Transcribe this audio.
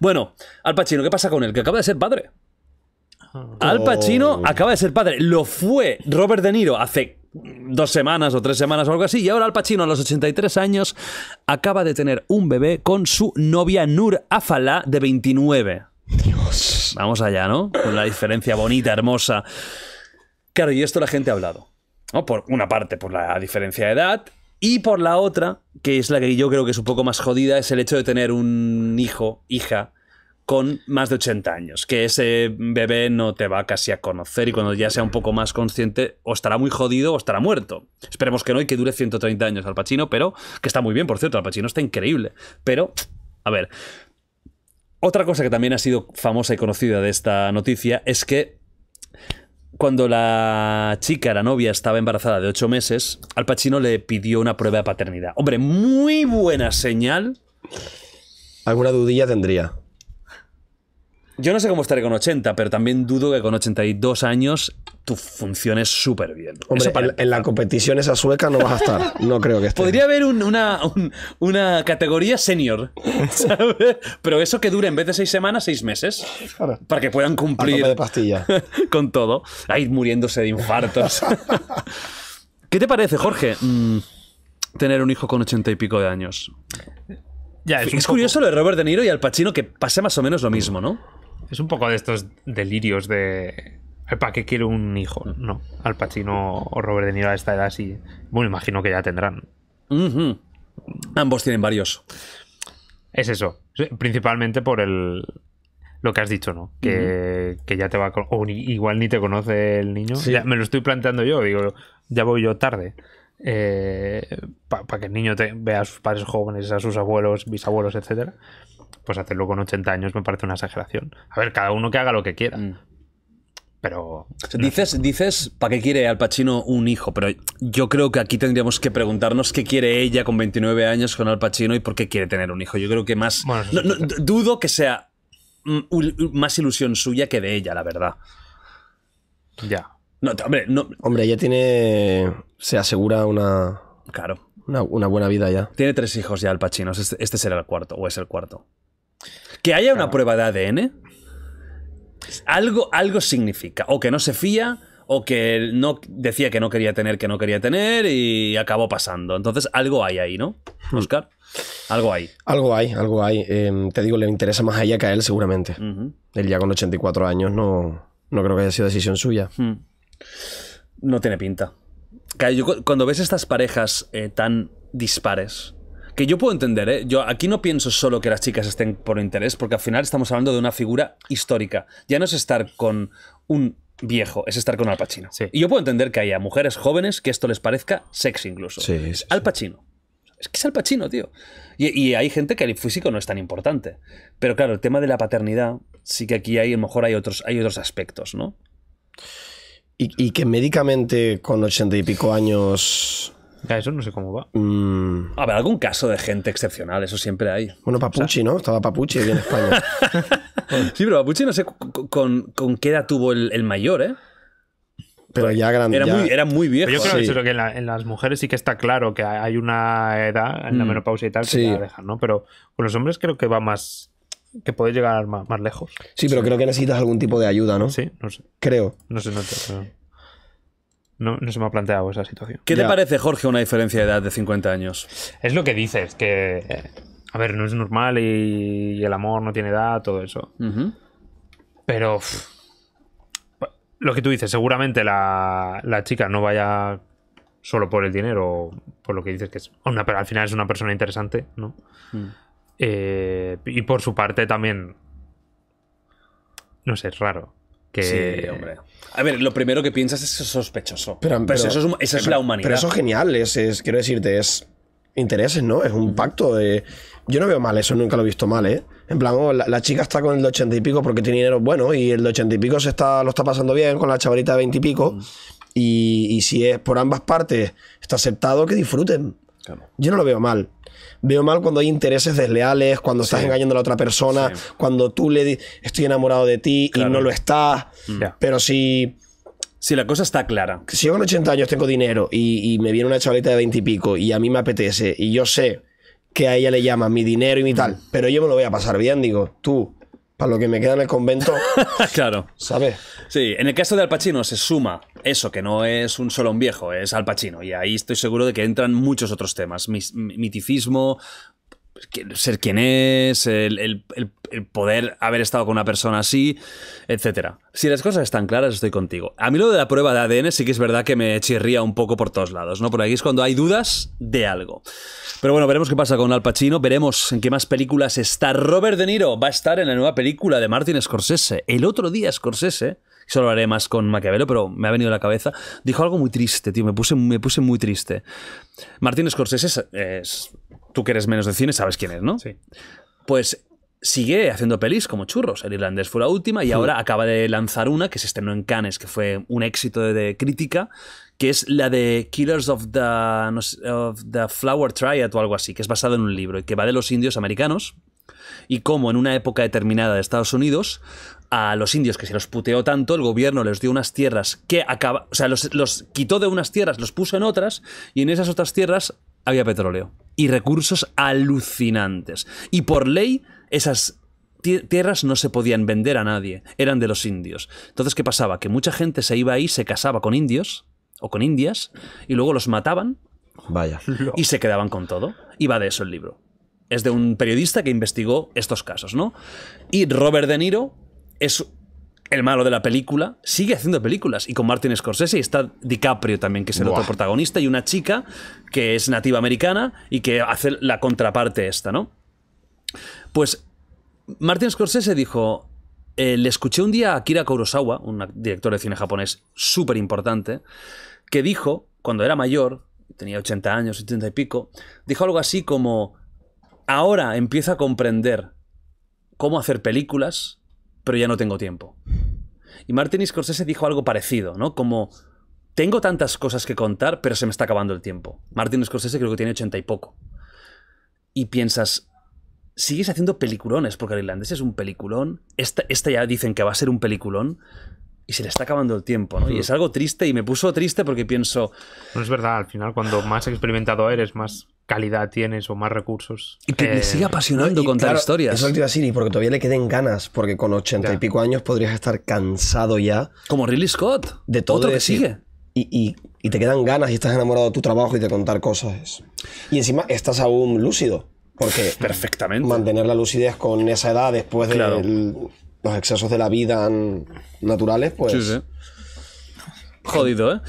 Bueno, Al Pacino, ¿qué pasa con él? Que acaba de ser padre. Al Pacino Oh. acaba de ser padre. Lo fue Robert De Niro hace dos semanas o tres semanas o algo así. Y ahora Al Pacino, a los 83 años, acaba de tener un bebé con su novia Nur Afala, de 29. Dios. Vamos allá, ¿no? Con la diferencia bonita, hermosa. Claro, y esto la gente ha hablado. ¿no? Por una parte, por la diferencia de edad. Y por la otra, que es la que yo creo que es un poco más jodida, es el hecho de tener un hijo, hija, con más de 80 años. Que ese bebé no te va casi a conocer y cuando ya sea un poco más consciente, o estará muy jodido o estará muerto. Esperemos que no y que dure 130 años Al Pacino, pero que está muy bien, por cierto, Al Pacino está increíble. Pero, a ver, otra cosa que también ha sido famosa y conocida de esta noticia es que cuando la chica, la novia, estaba embarazada de ocho meses, Al Pacino le pidió una prueba de paternidad. Hombre, muy buena señal. Alguna dudilla tendría. Yo no sé cómo estaré con 80, pero también dudo que con 82 años tú funciones súper bien. Hombre, para en, en la competición esa sueca no vas a estar. No creo que esté. Podría haber un- una, un- una categoría senior, ¿sabes? Pero eso que dure en vez de seis semanas, seis meses. Claro. Para que puedan cumplir de pastilla. con todo. Ahí muriéndose de infartos. ¿Qué te parece, Jorge? mm, tener un hijo con ochenta y pico de años. Ya, Es, poco- curioso lo de Robert De Niro y Al Pacino que pase más o menos lo mismo, ¿no? Es un poco de estos delirios de. ¿Para qué quiero un hijo? No. Al Pacino o Robert De Niro a esta edad sí. Bueno, imagino que ya tendrán. Ambos tienen varios. Es eso. Principalmente por el. Lo que has dicho, ¿no? Que, que ya te va a. con- O ni- igual ni te conoce el niño. Sí. Ya me lo estoy planteando yo. Digo, ya voy yo tarde. Para que el niño te, vea a sus padres jóvenes, a sus abuelos, bisabuelos, etcétera. Pues hacerlo con 80 años me parece una exageración. A ver, cada uno que haga lo que quiera. Mm. Pero. Dices, dices, ¿para qué quiere Al Pacino un hijo? Pero yo creo que aquí tendríamos que preguntarnos qué quiere ella con 29 años con Al Pacino y por qué quiere tener un hijo. Yo creo que más... Bueno, no- no, dudo que sea más ilusión suya que de ella, la verdad. Ya. No, hombre, no... Hombre, ella tiene. Se asegura una, Claro. una, una buena vida ya. Tiene tres hijos ya Al Pacino. Este, este será el cuarto, o es el cuarto. Que haya una prueba de ADN, algo, algo significa. O que no se fía, o que no decía que no quería tener, que no quería tener, y acabó pasando. Entonces, algo hay ahí, ¿no, Oscar? Algo hay. Algo hay, algo hay. Eh, te digo, le interesa más a ella que a él, seguramente. Ujú. Él ya con 84 años no, no creo que haya sido decisión suya. Hmm. No tiene pinta. Yo cuando ves estas parejas eh, tan dispares, que yo puedo entender, ¿eh? Yo aquí no pienso solo que las chicas estén por interés, porque al final estamos hablando de una figura histórica. Ya no es estar con un viejo, es estar con Al Pacino. Sí. Y yo puedo entender que haya mujeres jóvenes que esto les parezca sexy incluso. Sí. Al Pacino. Es que es Al Pacino, tío. Y, y hay gente que el físico no es tan importante. Pero claro, el tema de la paternidad, sí que aquí hay, a lo mejor hay otros, hay otros aspectos, ¿no? Y, y que médicamente con 80 y pico años. Ya, eso no sé cómo va. mm, A ver, algún caso de gente excepcional, eso siempre hay. bueno, Papuchi, ¿no? Estaba Papuchi aquí en España. Sí, pero Papuchi no sé con, con qué edad tuvo el, el mayor, ¿eh? Pero ya grande. Era, ya- muy, era muy viejo. Pero yo creo sí. que, eso, que en, la- en las mujeres sí que está claro que hay una edad en la Mm. menopausia y tal que Sí. la dejan, ¿no? Pero con los hombres creo que va más. que puede llegar más, más lejos. Sí, pero creo que necesitas algún tipo de ayuda, ¿no? Sí, no sé. Creo. No sé, no, no, no se me ha planteado esa situación. ¿Qué te Ya. parece, Jorge, una diferencia de edad de 50 años? Es lo que dices, que. a ver, no es normal y, y el amor no tiene edad, todo eso. Pero. lo que tú dices, seguramente la, la chica no vaya solo por el dinero, por lo que dices que es una, pero al final es una persona interesante, ¿no? Mm. Eh, y por su parte también. No sé, es raro. Que, Sí, hombre. A ver, lo primero que piensas es sospechoso. Pero, Pero, pero- eso, es, esa es la humanidad. Pero eso es genial. Es, es- quiero decirte, es intereses, ¿no? Es un pacto de. Yo no veo mal eso, nunca lo he visto mal, ¿eh? En plan, oh, la, la chica está con el de ochenta y pico porque tiene dinero bueno y el de ochenta y pico se está, lo está pasando bien con la chavalita de veinte y pico. Y, y si es por ambas partes, está aceptado que disfruten. Claro. Yo no lo veo mal. Veo mal cuando hay intereses desleales, cuando estás engañando a la otra persona, Sí. cuando tú le dices estoy enamorado de ti Claro. y no lo estás. Ya. Pero si, Si la cosa está clara. si yo con 80 años tengo dinero y, y me viene una chavalita de 20 y pico y a mí me apetece y yo sé que a ella le llama mi dinero y mi Mm. tal. Pero yo me lo voy a pasar bien, digo, tú, para lo que me queda en el convento, claro. ¿sabes? Sí, en el caso de Al Pacino se suma eso, que no es un solo un viejo, es Al Pacino. Y ahí estoy seguro de que entran muchos otros temas. Miticismo, ser quien es, el, el- el- el poder haber estado con una persona así, etcétera. Si las cosas están claras, estoy contigo. A mí lo de la prueba de ADN sí que es verdad que me chirría un poco por todos lados, ¿no? Por aquí es cuando hay dudas de algo. Pero bueno, veremos qué pasa con Al Pacino, veremos en qué más películas está. Robert De Niro va a estar en la nueva película de Martin Scorsese. El otro día Scorsese, solo haré más con Maquiavelo, pero me ha venido a la cabeza, dijo algo muy triste, tío, me puse, me puse muy triste. Martin Scorsese es, es- Tú que eres menos de cine, sabes quién es, ¿no? Sí. Pues sigue haciendo pelis como churros. El irlandés fue la última y ahora acaba de lanzar una que se estrenó en Cannes, que fue un éxito de, de crítica, que es la de Killers of the, no sé, of the Flower Triad o algo así, que es basado en un libro y que va de los indios americanos y cómo en una época determinada de Estados Unidos a los indios que se los puteó tanto, el gobierno les dio unas tierras que acaba, o sea, los, los quitó de unas tierras, los puso en otras y en esas otras tierras había petróleo y recursos alucinantes. Y por ley esas ti- tierras no se podían vender a nadie, eran de los indios. Entonces, ¿qué pasaba? Que mucha gente se iba ahí, se casaba con indios o con indias y luego los mataban Vaya. y se quedaban con todo. Y va de eso el libro. Es de un periodista que investigó estos casos, ¿no? Y Robert De Niro es el malo de la película, sigue haciendo películas. Y con Martin Scorsese y está DiCaprio también, que es el Buah. otro protagonista, y una chica que es nativa americana y que hace la contraparte esta, ¿no? Pues Martin Scorsese dijo, eh, le escuché un día a Akira Kurosawa, un director de cine japonés súper importante, que dijo, cuando era mayor, tenía 80 años, 80 y pico, dijo algo así como, ahora empiezo a comprender cómo hacer películas, pero ya no tengo tiempo. Y Martin Scorsese dijo algo parecido, ¿no? Como, tengo tantas cosas que contar, pero se me está acabando el tiempo. Martin Scorsese creo que tiene 80 y poco. Y piensas, sigues haciendo peliculones, porque el irlandés es un peliculón. Esta, esta ya dicen que va a ser un peliculón. Y se le está acabando el tiempo, ¿no? Y es algo triste y me puso triste porque pienso, No es verdad, al final, cuando más experimentado eres, más calidad tienes o más recursos. y que me eh, sigue apasionando Y contar claro, historias. Eso es lo que te iba a decir, y porque todavía le queden ganas, porque con ochenta y pico años podrías estar cansado ya Como Ridley Scott. de todo. Otro que decir- sigue. Y, y- y te quedan ganas y estás enamorado de tu trabajo y de contar cosas. Y encima estás aún lúcido, porque Perfectamente. mantener la lucidez con esa edad después de Claro. el- los excesos de la vida naturales, pues... Sí, sí. Jodido, ¿eh?